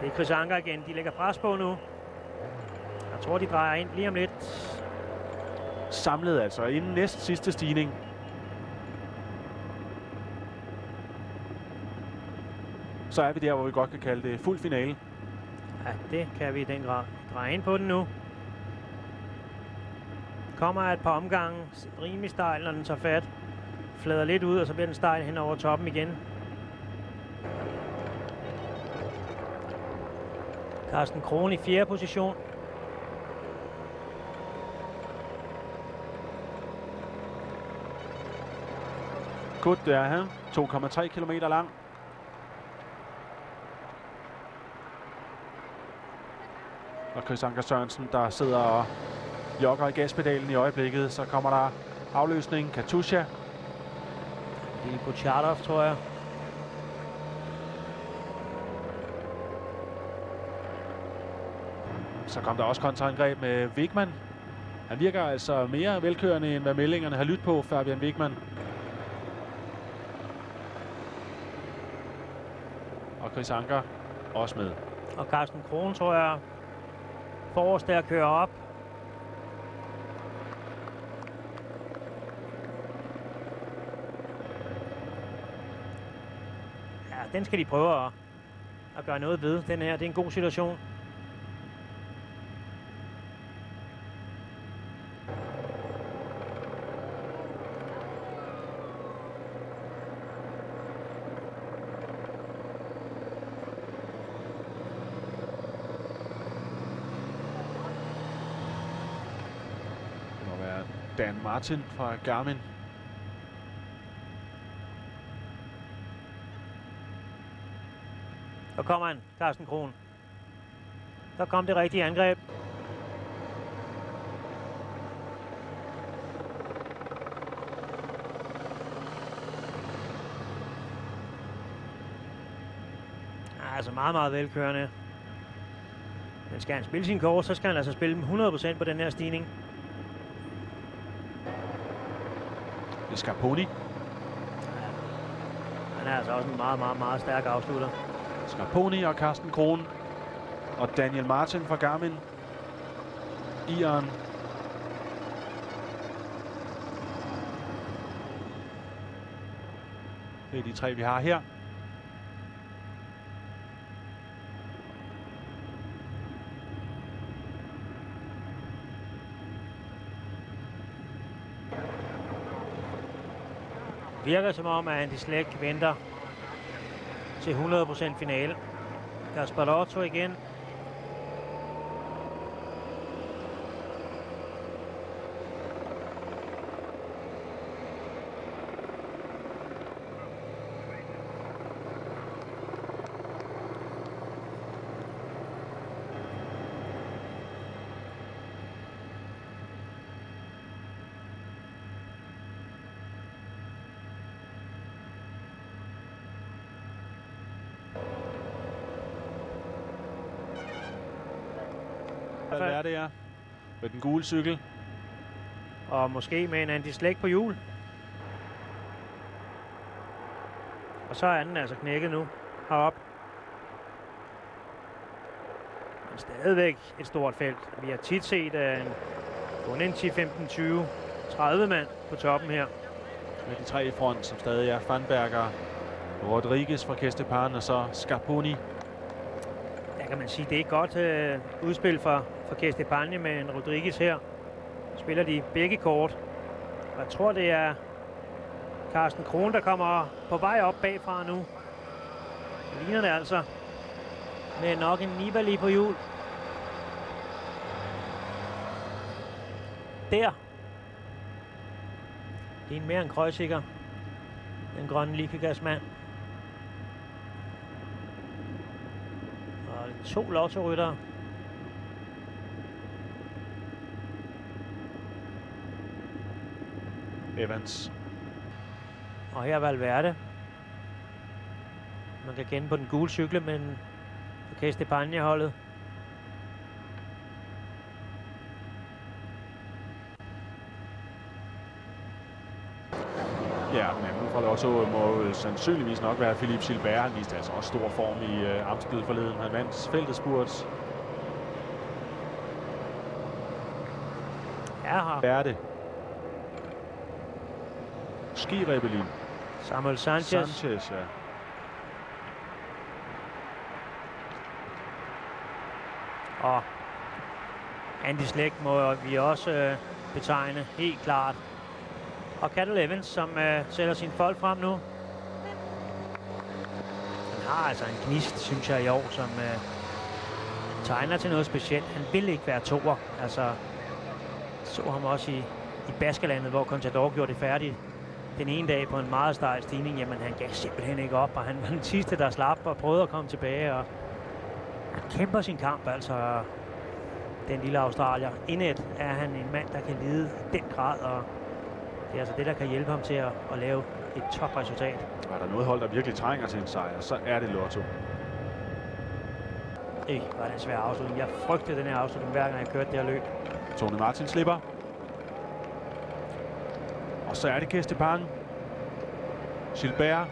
Det er Chris Anker igen. De lægger pres på nu. Jeg tror, de drejer ind lige om lidt. Samlet altså inden næst sidste stigning. Så er vi der, hvor vi godt kan kalde det fuld finale. Ja, det kan vi i den grad. Dreje ind på den nu. Kommer et par omgange. Rimelig stejl, når den tager fat. Flader lidt ud, og så bliver den stejl hen over toppen igen. Carsten Kron i fjerde position. Godt, det er han. 2,3 km lang. Og Chris Anker Sørensen, der sidder og jogger i gaspedalen i øjeblikket. Så kommer der afløsning. Katusha. Det er på Charter, tror jeg. Så kom der også kontraangreb med Wigman. Han virker altså mere velkørende, end hvad meldingerne har lyttet på, Fabian Wigman. Og Chris Anker også med. Og Carsten Kron, tror jeg, forrest der kører op. Ja, den skal de prøve at, at gøre noget ved. Den her, det er en god situation. Det må være Dan Martin fra Garmin. Der kommer han, Carsten Kron. Der kom det rigtige angreb. Ah, altså meget, meget velkørende. Men skal han spille sin kort, så skal han altså spille dem 100% på den her stigning. Scarponi. Han er altså også en meget, meget, meget stærk afslutter. Scarponi og Carsten Kron. Og Daniel Martin fra Garmin. Iron. Det er de tre, vi har her. Virker som om, at Andy Slæk venter til 100% finale. Kasper Lotto igen. Er det er? Med den gule cykel. Og måske med en Andy Slæk på hjul. Og så er den altså knækket nu herop. Men stadigvæk et stort felt. Vi har tit set uh, en, kun en 10, 15, 20, 30 mand på toppen her. Med de tre i front, som stadig er Fanberger, Rodriguez fra Kestepan og så Scarponi. Der kan man sige, det er et godt øh, udspil for, for Kestepanje med en Rodriguez her. Spiller de begge kort. Og jeg tror, det er Carsten Kron, der kommer på vej op bagfra nu. Det ligner det altså. Med nok en Nibali på hjul. Der. Det er en mere en krøjsikker. Den grønne Lipigas-mand. Og to lotto-ryttere. Evans. Og her er Valverde. Man kan kende på den gule cykle, men for Kestepanje-holdet. Ja, den anden fra Lotto må sandsynligvis nok være Philippe Gilbert. Han viste altså også stor form i uh, Amstel forleden. Han vandt feltespurt. Ja, har Hvad Ski Rebellin. Samuel Sanchez. Sanchez, ja. Og Andy Slæk må vi også øh, betegne helt klart. Og Cattle Evans, som øh, sætter sin folk frem nu. Han har altså en gnist, synes jeg, i år, som øh, tegner til noget specielt. Han vil ikke være toer. Altså, så ham også i, i Baskerlandet, hvor Contador gjorde det færdigt den ene dag på en meget stejl stigning. Jamen, han gav simpelthen ikke op, og han var den sidste, der slap og prøvede at komme tilbage. Og han kæmper sin kamp, altså den lille australier. Indet er han en mand, der kan lide den grad, og det er altså det, der kan hjælpe ham til at, at lave et topresultat. Er der noget hold, der virkelig trænger til en sejr, så er det Lotto. Det var den svær afslutning. Jeg frygtede den her afslutning, hver gang jeg kørte det her løb. Tony Martin slipper. Og så er det Kestepan. Gilbert.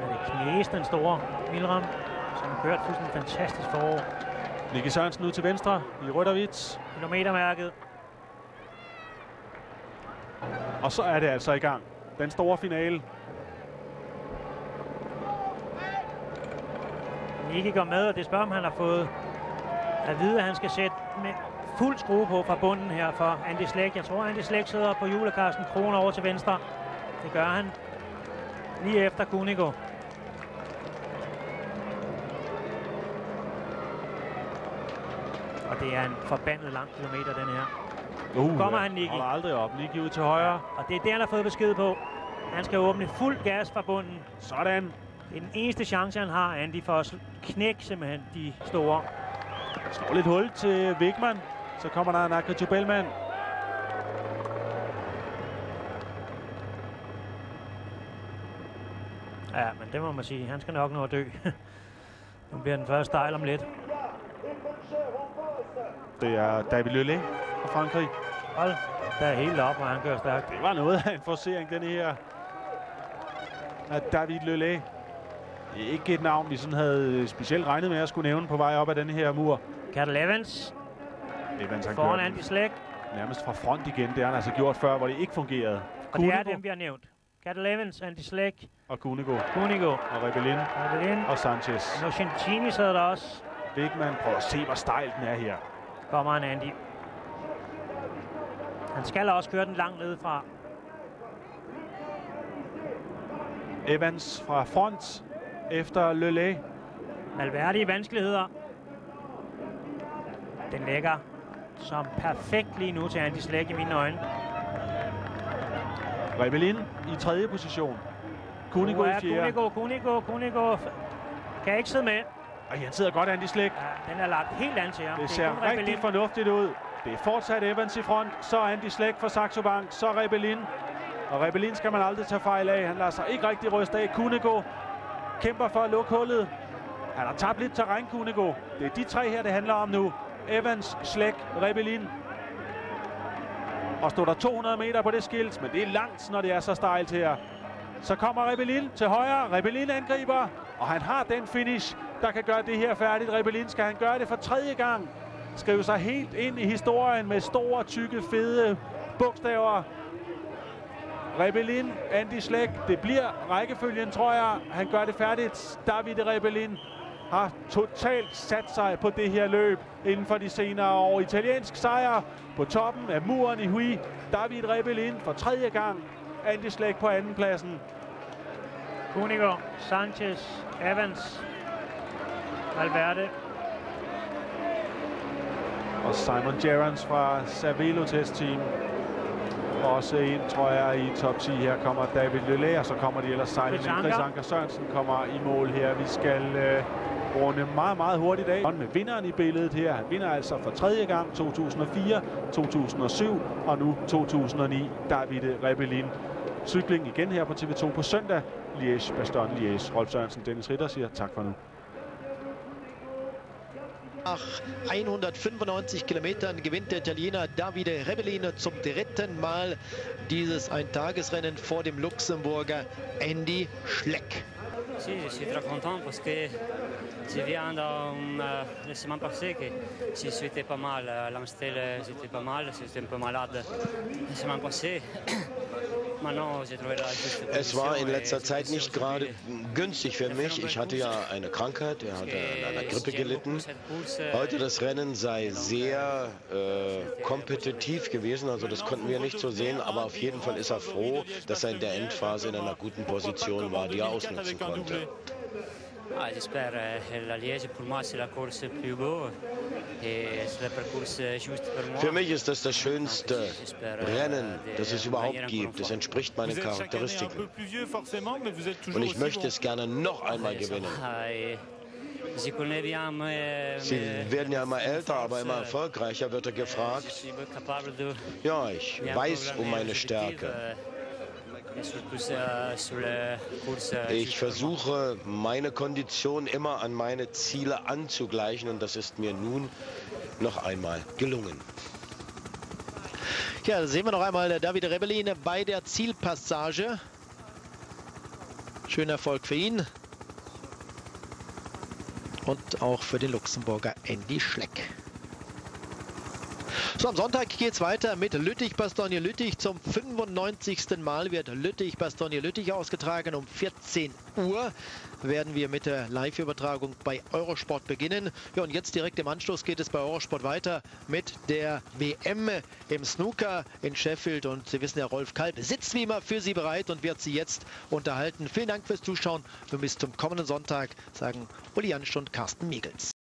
Men det knæs den store Milram, som har kørt fuldstændig fantastisk forår. Nicky Sørensen ud til venstre i og hvidt. Kilometermærket. Og så er det altså i gang. Den store finale. Nicky går med, og det spørger, om han har fået at vide, at han skal sætte med fuld skrue på fra bunden her for Andy Slæk. Jeg tror, Andy Slæk sidder på julekarsten kroner over til venstre. Det gør han lige efter Kunigo. Og det er en forbandet lang kilometer, den her. Uh, Kommer han, Nicky? Holder aldrig op. Nicky ud til højre. Og det er det, han har fået besked på. Han skal åbne fuld gas fra bunden. Sådan. Det er den eneste chance, han har, Andy, for at knække simpelthen de store. Slår lidt hul til Wigman. Så kommer der en Akritu Bellman. Ja, men det må man sige. Han skal nok nå at dø. nu bliver den første stejl om lidt. Det er David Lelay fra Frankrig. Hold der er helt op, og han kører stærkt. Det var noget af en forsering, den her. Af David Lelay. Ikke et navn, vi sådan havde specielt regnet med at skulle nævne på vej op ad den her mur. Cattle Evans Evans, han foran Andy Slæk. nærmest fra front igen. Det har han altså gjort før, hvor det ikke fungerede. Og det er Kunigo dem, vi har nævnt. Cattle Evans, Andy Slæk, og Kunigo Kunigo, og Rebellin Madeline. og Sanchez. Nocentini sidder der også. Wigman, prøv at se, hvor stejl den er her. Kommer en Andy. Han skal også køre den langt ned fra. Evans fra front efter Lelay. Malverde i vanskeligheder. Den ligger som perfekt lige nu til Andy Slæk i mine øjne. Rebellin i tredje position. Kunigo i er fjerde. Kunigo, Kunigo, Kunigo kan ikke sidde med. Og han sidder godt, Andy Slæk. Ja, den er lagt helt an til ham. Det er ser rigtig Rebellin. fornuftigt ud. Det er fortsat Evans i front, så Andy Slæk for Saxo Bank, så Rebellin. Og Rebellin skal man aldrig tage fejl af. Han lader sig ikke rigtig ryste af. Kunego kæmper for at lukke hullet. Han har tabt lidt terræn, Kunego. Det er de tre her, det handler om nu. Evans, Slæk, Rebellin. Og står der 200 meter på det skilt, men det er langt, når det er så stejlt her. Så kommer Rebellin til højre. Rebellin angriber, og han har den finish, der kan gøre det her færdigt. Rebellin skal han gøre det for tredje gang. Skrive sig helt ind i historien med store, tykke, fede bogstaver. Rebellin, Andy Slæk. Det bliver rækkefølgen, tror jeg. Han gør det færdigt. David Rebellin har totalt sat sig på det her løb inden for de senere år. Italiensk sejr på toppen af muren i Hui. David Rebellin for tredje gang. Andy Slæk på andenpladsen. Kunigo, Sanchez, Evans, Valverde. Og Simon Gerrans fra Cervelo Test Team. Også ind, tror jeg, i top 10. Her kommer David Lelay, og så kommer de ellers sejlende. Chris Anker Sørensen kommer i mål her. Vi skal øh, runde meget, meget hurtigt af. Med vinderen i billedet her. Han vinder altså for tredje gang 2004, 2007 og nu 2009. David Rebellin. Cykling igen her på TV2 på søndag. Liège, Bastogne, Liège. Rolf Sørensen, Dennis Ritter siger tak for nu. Nach 195 Kilometern gewinnt der Italiener Davide Rebellin zum dritten Mal dieses Eintagesrennen vor dem Luxemburger Andy Schleck. Si, je suis très content parce que je viens dans euh, semaine passée que je suis pas mal. Euh, L'Amstel, j'étais pas mal, j'étais un peu malade la semaine passée. Es war in letzter Zeit nicht gerade günstig für mich. Ich hatte ja eine Krankheit, er hatte an einer Grippe gelitten. Heute das Rennen sei sehr äh, kompetitiv gewesen, also das konnten wir nicht so sehen, aber auf jeden Fall ist er froh, dass er in der Endphase in einer guten Position war, die er ausnutzen konnte. Ah, J'espère que la Liège pour moi c'est la course plus beau et c'est le parcours juste pour moi. Für mich ist das das schönste Rennen, das es überhaupt gibt. Es entspricht meinen Charakteristiken. Und ich möchte es gerne noch einmal gewinnen. Sie werden ja immer älter, aber immer erfolgreicher, wird er gefragt. Ja, ich weiß um meine Stärke. Ich versuche, meine Kondition immer an meine Ziele anzugleichen und das ist mir nun noch einmal gelungen. Ja, da sehen wir noch einmal David Rebellin bei der Zielpassage. Schöner Erfolg für ihn. Und auch für den Luxemburger Andy Schleck. So, am Sonntag geht es weiter mit Lüttich-Bastogne-Lüttich. Zum 95. Mal wird Lüttich-Bastogne-Lüttich ausgetragen. Um 14 Uhr werden wir mit der Live-Übertragung bei Eurosport beginnen. Ja, und jetzt direkt im Anschluss geht es bei Eurosport weiter mit der WM im Snooker in Sheffield. Und Sie wissen ja, Rolf Kalb sitzt wie immer für Sie bereit und wird Sie jetzt unterhalten. Vielen Dank fürs Zuschauen und bis zum kommenden Sonntag sagen Uli Jansch und Carsten Miegels.